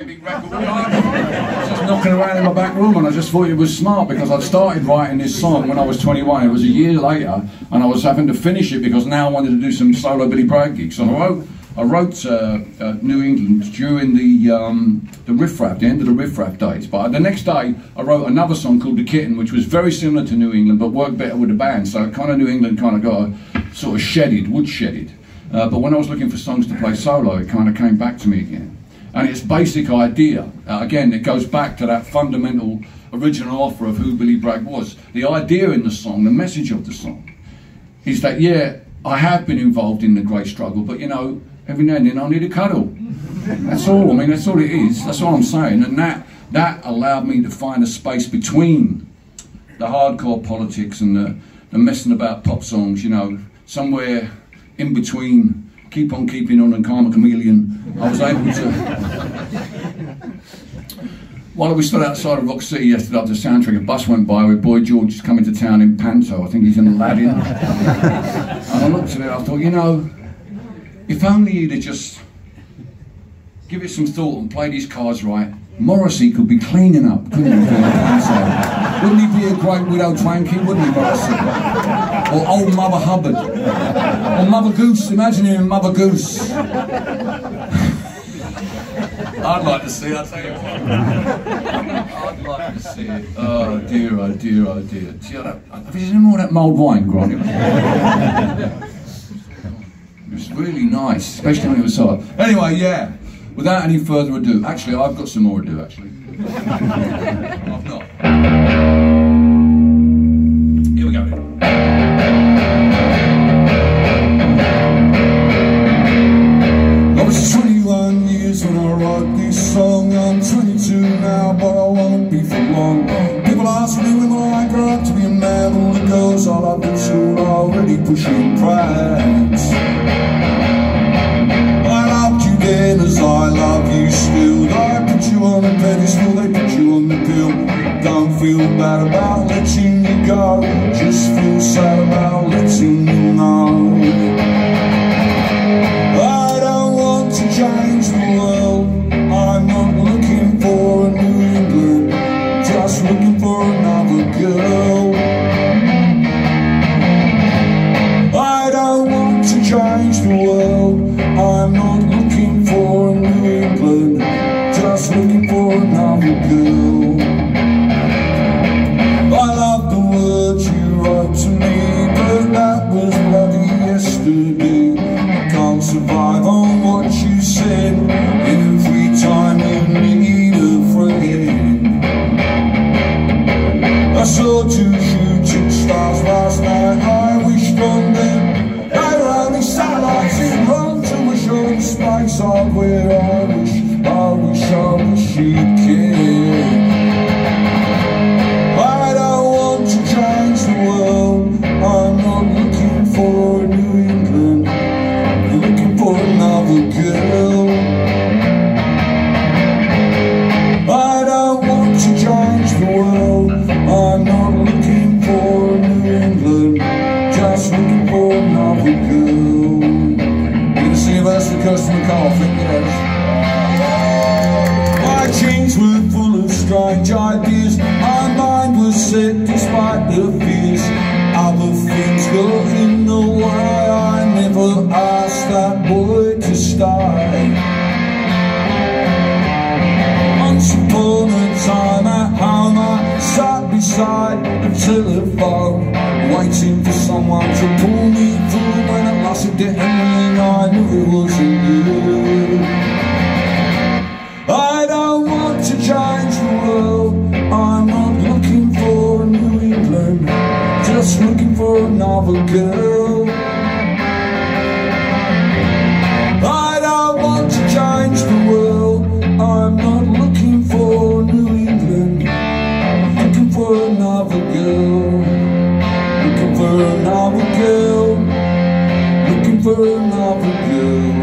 just knocking around in my back room and I just thought it was smart because I'd started writing this song when I was 21 it was a year later and I was having to finish it because now I wanted to do some solo Billy Bragg gigs so I wrote I wrote uh, uh, New England during the um, the riff raff, the end of the riff raff days. But the next day, I wrote another song called The Kitten, which was very similar to New England, but worked better with the band. So kind of New England kind of got sort of shedded, wood shedded. Uh, but when I was looking for songs to play solo, it kind of came back to me again. And its basic idea, uh, again, it goes back to that fundamental original offer of who Billy Bragg was. The idea in the song, the message of the song, is that, yeah, I have been involved in the great struggle, but you know, every now and then I need a cuddle. That's all. I mean, that's all it is. That's all I'm saying. And that that allowed me to find a space between the hardcore politics and the, the messing about pop songs. You know, somewhere in between. Keep on keeping on and Karma Chameleon. I was able to. While we stood outside of Rock City yesterday after the soundtrack, a bus went by with Boy George coming to town in Panto. I think he's in Aladdin. and I looked at it, I thought, you know, if only he'd have just give it some thought and played his cards right, Morrissey could be cleaning up, couldn't he? wouldn't he be a great widow Twankey, wouldn't he, Morrissey? Or old Mother Hubbard. Or Mother Goose, imagine him Mother Goose. I'd like to see it, I'll tell you what. I'd like to see it. Oh dear, oh dear, oh dear. Have you seen more of that mulled wine, Grant? It was really nice, especially when it was hot. Anyway, yeah. Without any further ado, actually, I've got some more to do. Actually, I've not. Bad about letting you go. Just feel sad about letting you know. I don't want to change the world. I'm not looking for a New England Just looking for another girl. I don't want to change the world. I'm not girl Yes dreams were full of strange ideas. My mind was set despite the fears. Other things got in the way. I never asked that boy to stay. Once upon a time I sat beside the telephone Waiting for someone to pull me through When lost at the and I knew it wasn't you. I don't want to change the world. I'm not looking for a New England. Just looking for a novel girl. I don't want to change the world. I'm not looking for New England. Looking for a novel deeper love of you.